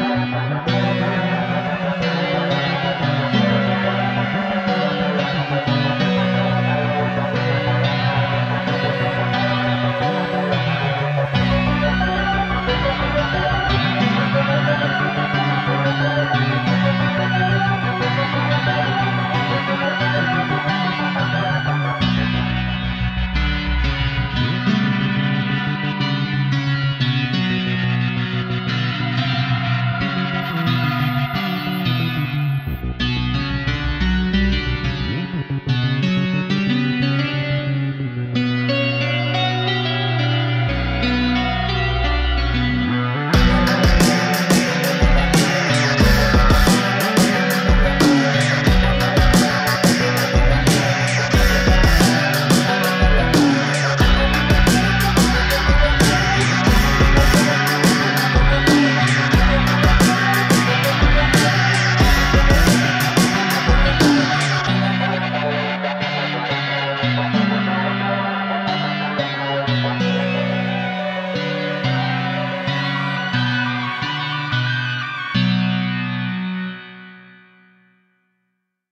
Música